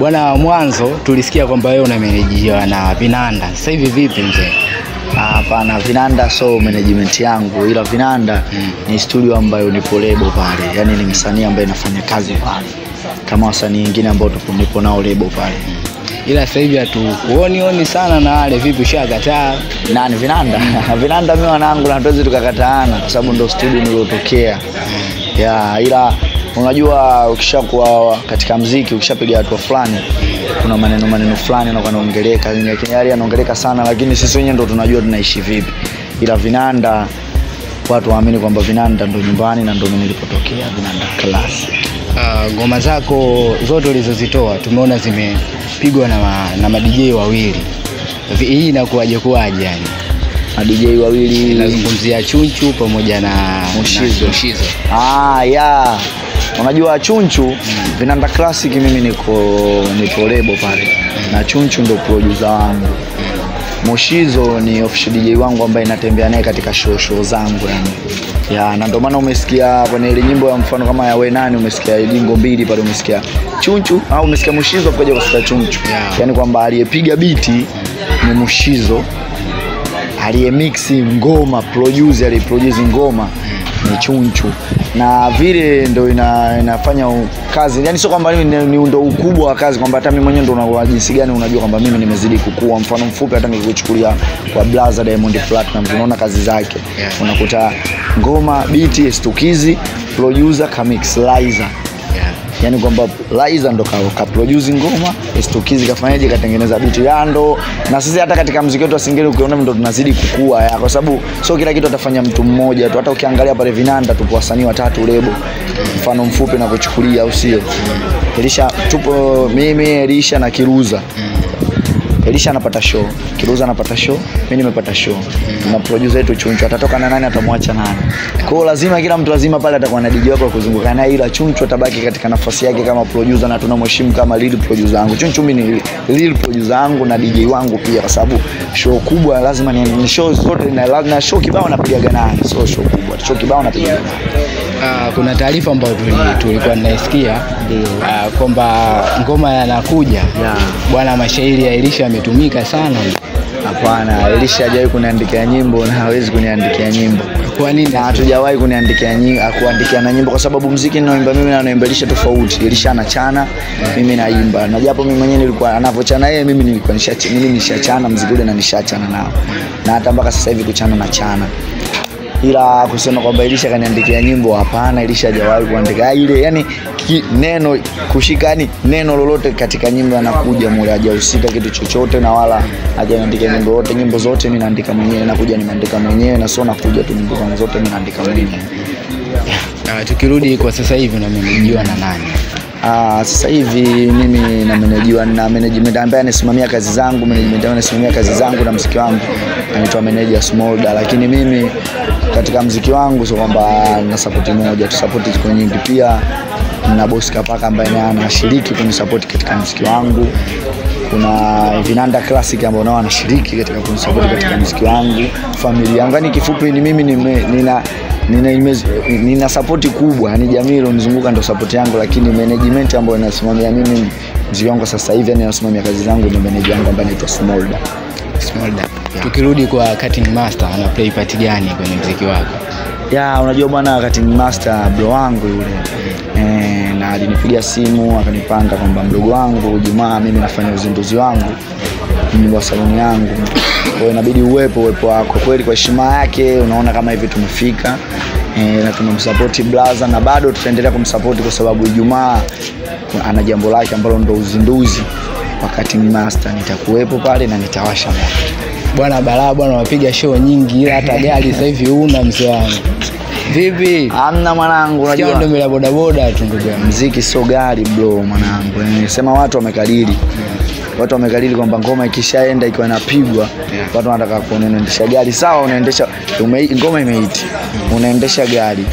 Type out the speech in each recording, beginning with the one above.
Bwana, mwanzo tulisikia kwamba wewe una unamenejiwa na Vinanda. Sasa hivi vipi mzee? Ah, Hapana, Vinanda so management yangu, ila Vinanda ni studio ambayo nipo lebo pale, yaani ni msanii ambaye nafanya kazi pale kama wasanii wengine ambao tupo nipo nao lebo pale. Ila sasa hivi hatukuoni oni sana na wale vipi, ushakataa? Nani Vinanda? Vinanda mimi wanangu, na hatuwezi tukakataana kwa sababu ndo studio niliotokea. Ya, ila unajua ukishakuwa katika mziki ukishapiga hatua fulani kuna maneno maneno fulani yanakuwa yanaongeleka, lakini yale yanaongeleka sana, lakini sisi wenyewe ndo tunajua tunaishi vipi. Ila Vinanda watu waamini kwamba Vinanda ndo nyumbani na ndo mimi nilipotokea, Vinanda class. uh, ngoma zako zote ulizozitoa tumeona zimepigwa na, ma, na madj wawili. Hii inakuwaje kuwaje yani? madj DJ wawili Nazungumzia Chunchu pamoja na Mushizo. na Mushizo. Ah, ya unajua Chunchu Vinanda Classic, mimi niko nipo lebo pale na Chunchu ndo producer wangu. Moshizo ni official DJ wangu ambaye natembea naye katika show show zangu yani. Ya, na ndio maana umesikia kwenye ile nyimbo ya mfano kama ya we nani umesikia jingo mbili pale umesikia Chunchu au umesikia Moshizo kwa kusikia Chunchu. Yeah. Yaani kwamba aliyepiga biti ni Moshizo aliyemix ngoma producer aliyeproduce ngoma ni Chunchu na vile ndo ina, inafanya kazi yani, sio kwamba ni, ndo ukubwa wa kazi kwamba hata mimi mwenyewe ndo unajua jinsi gani unajua kwamba mimi nimezidi kukua. Mfano mfupi hata nikikuchukulia kwa Blaza Diamond Platinum, unaona kazi zake unakuta ngoma biti stukizi producer kamix Liza. Yani kwamba Laiza ndo ka, ka ngoma Estokizi kafanyaje katengeneza biti yando, na sisi hata katika mziki wetu wa Singeli ukiona ndo tunazidi kukua ya, kwa sababu sio kila kitu atafanya mtu mmoja tu. Hata ukiangalia pale Vinanda tupo wasanii watatu lebo, mfano mfupi na kuchukulia, au sio? Elisha tupo mimi Elisha na Kiruza Elisha anapata show, Kiruza anapata show, mimi nimepata show. Na producer wetu Chunchu atatoka na nani atamwacha nani. Kwa hiyo lazima kila mtu lazima pale atakuwa na DJ wake wa kuzunguka naye, ila Chunchu atabaki katika nafasi yake kama producer na tunamheshimu kama lead producer wangu. Chunchu mimi ni lead producer wangu na DJ wangu pia, kwa sababu show kubwa lazima ni, ni show zote na, na show kibao napigaga nani, So show kubwa, show kibao napigaga nani. Ah, kuna taarifa ambayo tuli- tulikuwa tunaisikia uh, kwamba ngoma yanakuja Yeah. bwana, mashairi ya Elisha yametumika sana. Hapana, Elisha hajawahi kuniandikia nyimbo na hawezi kuniandikia nyimbo. Kwa nini? na hatujawahi kuniandikia nyimbo, kuandikia na nyimbo kwa sababu mziki ninaoimba mimi na naimba Elisha tofauti. Elisha anachana, mimi naimba, na japo mimi mwenyewe nilikuwa anavochana yeye, mimi nilikuwa nishachana, mimi nishachana mziki ule na nishachana nao, na hata mpaka sasa hivi kuchana na chana ila kusema kwamba Elisha kaniandikia nyimbo, hapana. Ilisha hajawahi kuandika ile, yani ki, neno kushika, yani neno lolote katika nyimbo anakuja mule, hajahusika kitu chochote na wala hajaandika nyimbo yote. Nyimbo zote mimi naandika mwenyewe, nakuja nimeandika mwenyewe, na sio nakuja tu, nyimbo zangu zote mimi naandika mwenyewe. yeah. tukirudi kwa sasa hivi na mimi na nani? Ah, sasa hivi mimi na menejiwa na management ambaye anasimamia kazi zangu, management anasimamia kazi zangu na mziki wangu anaitwa meneja Smolda, lakini mimi katika mziki wangu sio kwamba na support moja tu, support ziko nyingi. Pia na boss Kapaka ambaye naye anashiriki kunisupport katika mziki wangu. Kuna Vinanda Classic ambao nao anashiriki katika kunisupport katika mziki wangu, familia yangu. Yani kifupi ni mimi nime, nina nina, imezi, nina sapoti kubwa ni jamii ilionizunguka ndo sapoti yangu, lakini management ambayo inasimamia mimi mziki wangu sasa hivi, yani nasimamia kazi zangu ni manager wangu ambaye anaitwa Smolda. Smolda. Tukirudi kwa Cutting Master, ana play part gani kwenye mziki wako? Ya, unajua bwana, cutting master bro wangu yule e, na alinipigia simu akanipanga kwamba mdogo wangu Jumaa, mimi nafanya uzinduzi wangu mimi wa saluni yangu, kwa hiyo inabidi uwepo uwepo wako kweli. Kwa heshima yake, unaona kama hivi tumefika e, na tumemsapoti blaza na bado tutaendelea kumsapoti kwa sababu Ijumaa ana jambo lake ambalo ndo uzinduzi wakati master. Nitakuwepo pale na nitawasha moto. Bwana balaa bwana, wapiga show nyingi, ila hata gari sasa hivi una mzee wangu. Vipi? Amna mwanangu, unajua ya bodaboda tu ndugu yangu. mziki sio gari bro, mwanangu. Eh, Sema watu wamekalili, watu wamekalili kwamba ngoma ikishaenda ikiwa inapigwa Yeah. watu wanataka kuona unaendesha gari. Sawa, unaendesha ume, ngoma imeiti, unaendesha gari,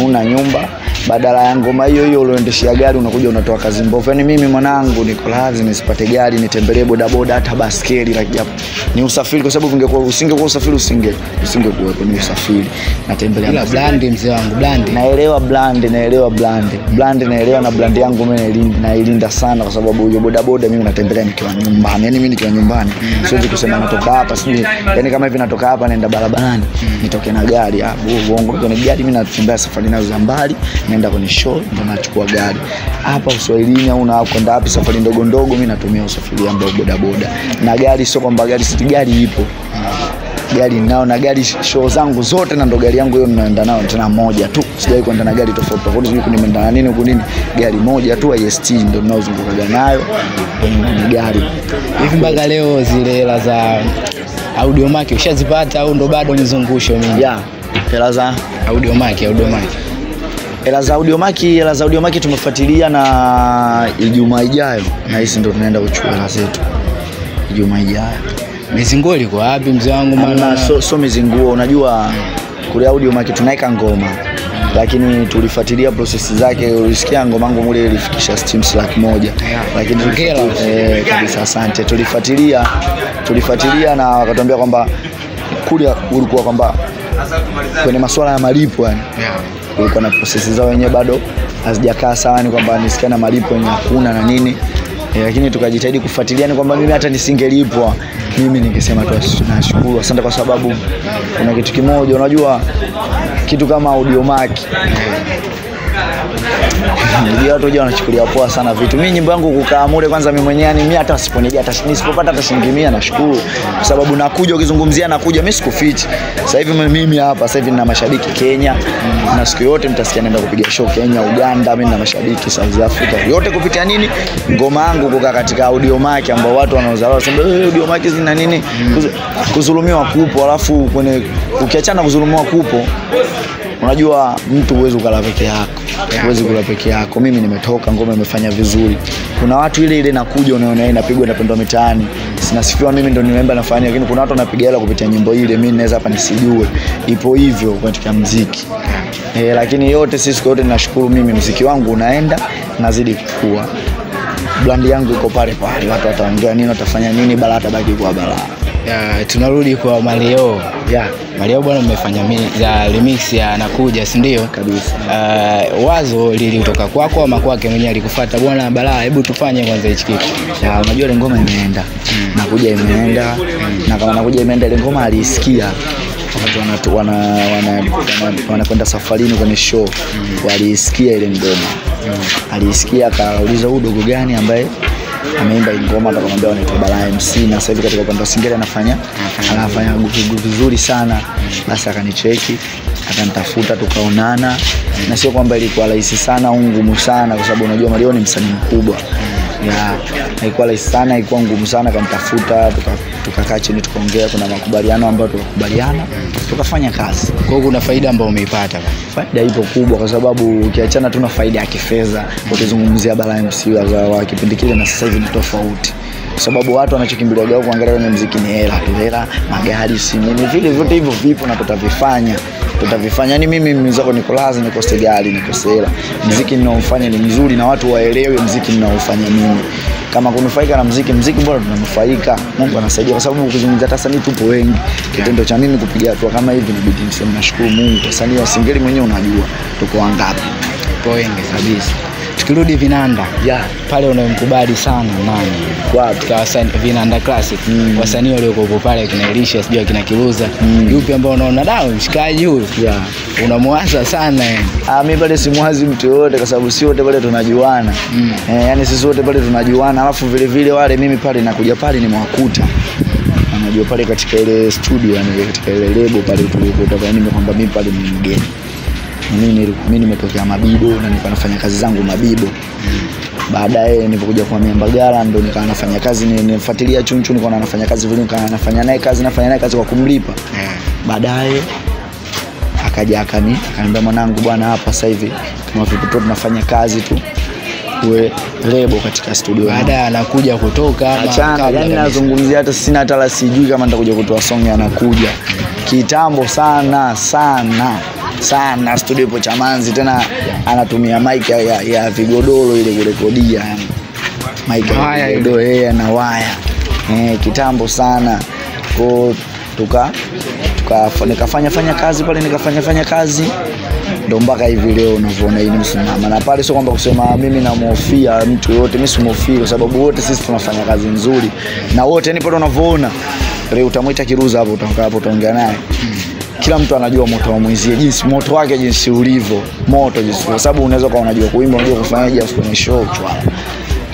huna nyumba badala ya ngoma hiyo hiyo ulioendeshia gari unakuja unatoa kazi mbovu yani mimi mwanangu niko lazima nisipate gari nitembelee bodaboda hata baskeli like japo ni usafiri. Kwa sababu ungekuwa usingekuwa usafiri usinge usingekuwepo ni usafiri. Natembelea na blandi mzee wangu blandi. Naelewa blandi naelewa blandi. Blandi naelewa na blandi yangu mimi nailinda, sana kwa sababu hiyo bodaboda mimi natembelea nikiwa nyumbani. Yani mimi nikiwa nyumbani mm. siwezi kusema natoka hapa sijui yani kama hivi natoka hapa naenda barabarani mm. nitoke na gari. Ah uongo kwenye gari mimi natembea safari nazo za mbali naenda kwenye show ndo nachukua gari. Hapa uswahilini au na kwenda wapi? Safari ndogo ndogo mi natumia usafiri ambao bodaboda. Na gari sio kwamba gari siti gari ipo. Gari nao na gari show zangu zote na ndo gari yangu hiyo ninaenda nayo tena moja tu. Sijawahi kwenda na gari tofauti tofauti sijui nimeenda na nini huku nini. Gari moja tu ist ndo ninaozungukaga nayo. Ni gari. Hivi mpaka leo zile hela za audiomaki ushazipata au ndo bado nizungushe mimi? Ya hela za audiomaki audiomaki hela za audiomaki hela za audiomaki tumefuatilia na ijumaa ijayo. Na hisi ndo tunaenda kuchukua hela zetu. Ijumaa ijayo. Mizinguo ilikuwa wapi mzee wangu maana so, so mizinguo. Unajua kule audio maki tunaweka ngoma. Lakini tulifuatilia prosesi zake. Ulisikia ngoma yangu mule ilifikisha streams laki moja. Lakini eh, kabisa asante. Tulifuatilia tulifuatilia na wakatuambia kwamba kule ulikuwa kwamba kwenye masuala ya malipo yani. Yeah. Kulikuwa na prosesi zao wenyewe bado hazijakaa sawa, ni kwamba nisikia na malipo yenye hakuna na nini. E, lakini tukajitahidi kufuatilia, ni kwamba mimi hata nisingelipwa mimi ningesema tu nashukuru, asante, kwa sababu kuna kitu kimoja, unajua kitu kama Audiomack Ndio watu wajua wanachukulia poa sana vitu. Mimi nyimbo yangu kukaa mule kwanza mimi mwenyewe yani mimi hata siponijia hata nisipopata hata shilingi 100 nashukuru kwa sababu nakuja ukizungumzia nakuja mimi sikufichi. Sasa hivi mimi hapa sasa hivi nina mashabiki Kenya na siku yote mtasikia naenda kupiga show Kenya, Uganda, mimi nina mashabiki South Africa. Yote kupitia nini? Ngoma yangu kukaa katika audio mark ambao watu wanauza wanasema eh, audio mark zina nini? Kuzulumiwa kupo alafu kwenye ukiachana kuzulumiwa kupo unajua mtu huwezi ukala peke yako huwezi kula peke yako. Mimi nimetoka ngoma imefanya vizuri. Kuna watu ile ile nakuja unaona inapigwa inapendwa mitaani. Sinasifiwa mimi ndo nimeimba nafanya lakini kuna watu wanapiga hela kupitia nyimbo ile. Mimi naweza hapa nisijue. Ipo hivyo katika mziki. E, lakini yote sisi yote ninashukuru mimi. Mziki wangu unaenda nazidi kukua. Blandi yangu iko pale pale watu wataongea nini watafanya nini balaa tabaki kuwa balaa. Tunarudi kwa Mario. Yeah, Mario bwana, mmefanya mi- ya remix ya nakuja, si ndio? kabisa. Uh, wazo lilitoka kwako ama kwake mwenyewe alikufuata, bwana Balaa, hebu tufanye kwanza hichi kitu. ya unajua ile ngoma imeenda. Nakuja imeenda. Na kama nakuja imeenda ile ngoma alisikia. Wakati wanatu- wana- wana- wana- wanakwenda safarini kwenye show waliisikia ile ngoma. Aliisikia akauliza huu dogo gani ambaye ameimba ingoma wanaitwa Kibala MC na sasa hivi katika upande wa Singeli anafanya anafanya gu- gu- vizuri sana. Basi akanicheki akanitafuta tukaonana. Na sio kwamba ilikuwa rahisi sana au ngumu sana kwa sababu unajua Mario ni msanii mkubwa ya haikuwa rahisi sana ilikuwa ngumu sana akanitafuta tuka- tukakaa chini tukaongea kuna makubaliano ambayo tukakubaliana tukafanya kazi. Kwa hiyo kuna faida ambayo umeipata. Faida ipo kubwa kwa sababu ukiachana tuna faida ya kifedha ukizungumzia Balaa wa kipindi kile na sasa hivi ni tofauti sababu watu wanachokimbiliaga kuangalia kwenye mziki ni hela hela magari si nini vile vyote hivyo vipo na tutavifanya tutavifanya. Yani mimi mwenzako niko lazima nikose gari nikose hela mziki ninaofanya ni mzuri na watu waelewe mziki ninaofanya mimi. Kama kunufaika na mziki mziki bora tunanufaika. Mungu anasaidia kwa sababu kuzungumza sanii tupo wengi. Kitendo cha mimi kupiga hatua kama hivi nibidi niseme nashukuru mungu. Wasanii wa singeli mwenyewe unajua tuko wangapi? Tupo wengi kabisa. Tukirudi Vinanda. Ya. Pale unamkubali sana nani? Vinanda Classic. Mm. wasanii waliokopo pale kina Elisha sijui akina Kiruza Mm. yupi ambao unaona da mshikaji huyu? Ya. Unamwaza sana. Ah, mi pale simwazi mtu yoyote kwa sababu si wote pale tunajuana. Mm. eh, yani sisi wote pale tunajuana. Alafu vile vile wale mimi pale nakuja pale nimewakuta. Anajua pale katika ile studio yani katika ile lebo pale tulikuta pale mimi kwamba mimi pale ni mgeni mimi nimetokea Mabibo na nilikuwa nafanya kazi zangu Mabibo. Baadaye nilipokuja kwa Mbagala ndo nikawa nafanya kazi ni- nifuatilia chunchu nilikuwa nafanya kazi vile nikawa nafanya naye kazi nafanya naye kazi kwa kumlipa. Yeah. baadaye akaja akani akaniambia mwanangu bwana hapa sasa hivi kama vipi tu tunafanya kazi tu uwe lebo katika studio baada Baada anakuja kutoka achana yani nazungumzia hata sina hata la sijui kama nitakuja kutoa song anakuja. Kitambo sana sana sana. Studio ipo chamanzi tena anatumia mic ya, ya, ya vigodoro ile kurekodia mic ya vigodoro yeye na waya. Eh, kitambo sana. Ko tuka tuka nikafanya fanya kazi pale nikafanya fanya kazi. Ndo mpaka hivi leo unavyoona hii msimama na pale sio kwamba kusema mimi namhofia mtu yoyote mimi simhofii kwa sababu wote sisi tunafanya kazi nzuri. Na wote yani pale unavyoona. Leo utamwita kiruza hapo utakaa hapo utaongea naye kila mtu anajua moto wa mwenzie jinsi moto wake jinsi ulivyo moto jinsi kwa sababu unaweza kuwa unajua kuimba unajua kufanyaje afu kwenye show chwana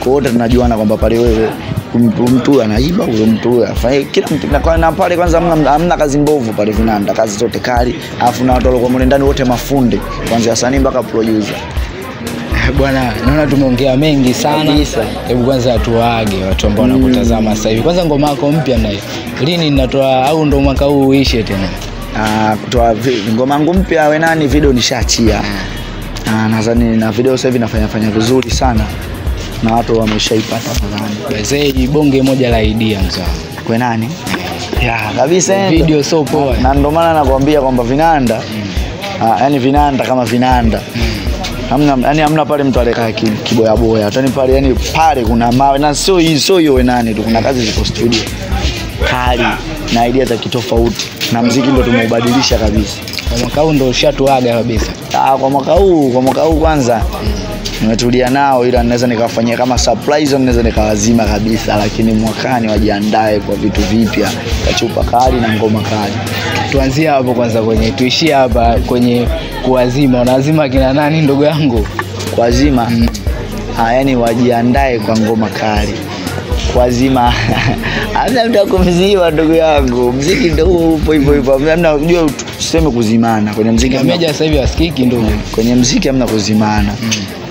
kwa wote tunajuana kwamba pale wewe mtu anaiba anaimba huyo mtu afanye kila mtu na, kwa- na pale kwanza hamna, hamna kazi mbovu pale vinanda kazi zote kali alafu na watu walikuwa ndani wote mafundi kuanzia wasanii mpaka producer. Bwana naona tumeongea mengi sana. Hebu kwanza tuwaage watu ambao wanakutazama sasa hivi. Kwanza ngoma yako mpya nayo lini ninatoa au ndo mwaka huu uishe tena Ah, kutoa ngoma yangu mpya wenani video nishaachia. Ah, nadhani na video sasa hivi nafanya fanya vizuri sana. Na watu wameshaipata nadhani. Wazee bonge moja la idea mzao kwenani ya kabisa video so poa. Na ndio maana nakwambia kwamba vinanda ah, yani vinanda kama vinanda. Hamna yani hamna pale mtu alikaa kiboyaboya. Kiboya boya yani pale yani pale kuna mawe na sio sio hiyo wenani tu kuna kazi ziko studio. Kali na idea za kitofauti na mziki ndo tumeubadilisha kabisa. Kwa mwaka huu ndo ushatuaga kabisa. Ah, kwa mwaka huu kwa mwaka huu kwanza nimetulia nao ila naweza nikawafanyia kama surprise au naweza nikawazima kabisa lakini mwakani wajiandae kwa vitu vipya kachupa kali na ngoma kali. Tuanzie hapo kwanza kwenye tuishie hapa kwenye kuwazima. Unawazima kina nani ndugu yangu? Kuwazima? Mm. yani wajiandae kwa ngoma kali kwazima amna mtu akumziwa ndugu yangu. Mziki ndo huo upo hivyo hivyo. Hamna jua tuseme kuzimana. Kwenye mziki meja sasa hivi askiki ndugu. Kwenye mziki hamna kuzimana.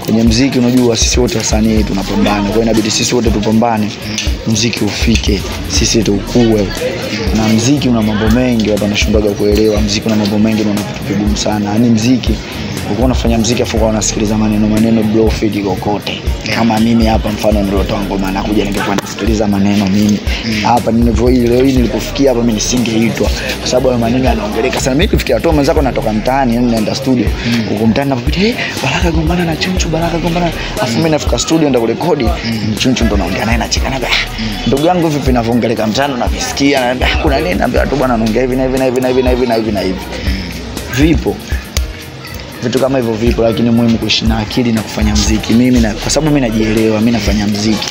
Kwenye mziki unajua sisi wote wasanii tunapambana. Kwa inabidi sisi wote tupambane mziki ufike sisi tukue na mziki una mambo mengi watu wanashindwaga kuelewa. Mziki una mambo mengi na vitu vigumu sana. Yaani mziki ukuwa unafanya mziki afu ukawa unasikiliza maneno maneno blow feed kokote kama mimi hapa mfano niliotoa ngoma nakuja ningekuwa nasikiliza maneno mimi. Hapa nilivyo hii leo hii nilipofikia hapa mimi nisingeitwa. Kwa sababu hayo maneno yanaongeleka sana. Mimi kufikia tu mwenzako natoka mtaani yani naenda studio. Huko mtaani napopita hey, baraka gombana na chunchu baraka gombana afu mimi nafika studio enda kurekodi. Chunchu ndo naongea naye nacheka naye. "Ah, ndugu yangu vipi navyoongeleka mtaani unavisikia na "Ah, kuna nini? Naambia tu bwana naongea hivi na hivi na hivi na hivi na hivi na hivi. Na hivi vipo vitu kama hivyo vipo lakini muhimu kuishi na akili na kufanya mziki mimi na, kwa sababu mimi najielewa mi nafanya mziki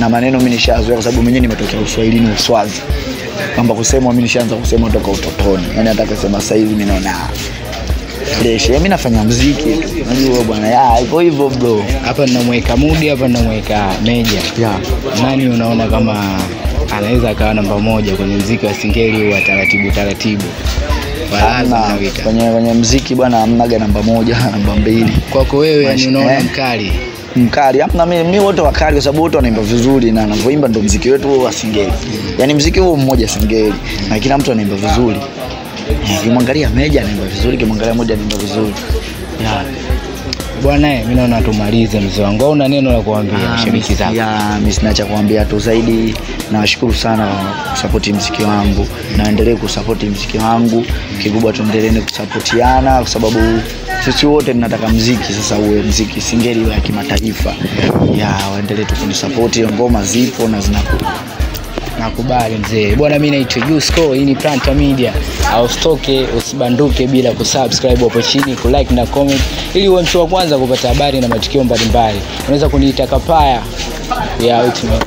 na maneno mi nishazoea kwa sababu mwenyewe nimetokea uswahilini uswazi. Kwamba kusema mimi nishaanza kusema toka utotoni. Yani hata kusema sasa hivi mimi naona fresh. Mimi nafanya mziki tu unajua bwana ya hivyo hivyo bro. Hapa namweka mudi hapa namweka meja. Yeah. nani unaona kama anaweza akawa namba moja kwenye mziki wa singeli wa taratibu taratibu kwenye kwenye mziki bwana amnaga namba moja namba mbili. Kwako wewe yani unaona eh. mkali. Mkali. Hapana mimi mimi wote wakali kwa sababu wote wanaimba vizuri na anavyoimba ndo mziki wetu wa singeli. Yani mziki huo mmoja singeli na kila mtu anaimba vizuri. Kimwangalia ukimwangalia meja anaimba vizuri ukimwangalia moja anaimba vizuri. Yeah. Bwana mimi mi naona tumalize mzee wangu. Au una neno la kuambia mashabiki zako? ya mi sina cha kuambia tu zaidi. Nawashukuru sana kwa kusapoti mziki wangu. Naendelee kusapoti mziki wangu. Kikubwa tuendeleeni kusapotiana kwa sababu sisi wote tunataka mziki. Sasa uwe mziki singeli wa kimataifa. Ya waendelee tu kunisapoti ngoma zipo na zinakuja nakubali mzee. Bwana mi naitwa Jusco, hii ni Planta Media. Austoke usibanduke bila kusubscribe hapo chini kulike na comment ili uwe mtu wa kwanza kupata habari na matukio mbalimbali. Unaweza kuniita kapaya ya ultimate